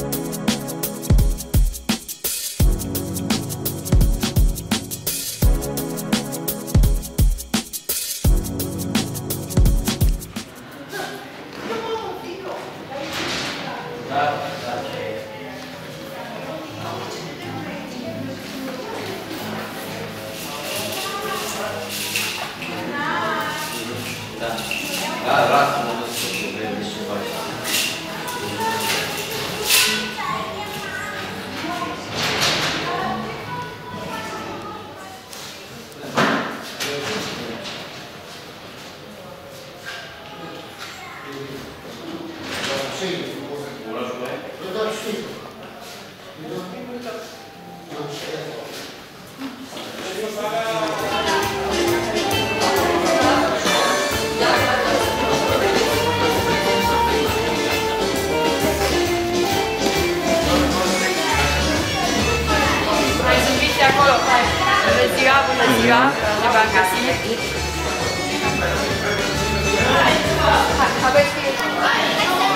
Bye. Terima kasih. Habis itu.